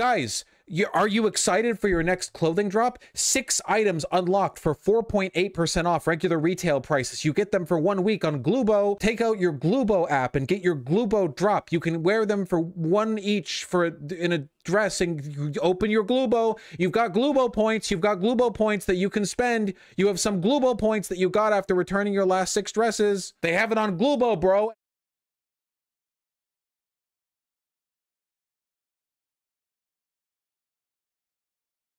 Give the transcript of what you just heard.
Guys, you, are you excited for your next clothing drop? Six items unlocked for 4.8% off regular retail prices. You get them for one week on Glubo. Take out your Glubo app and get your Glubo drop. You can wear them for one each for in a dress and you open your Glubo. You've got Glubo points. You've got Glubo points that you can spend. You have some Glubo points that you got after returning your last six dresses. They have it on Glubo, bro.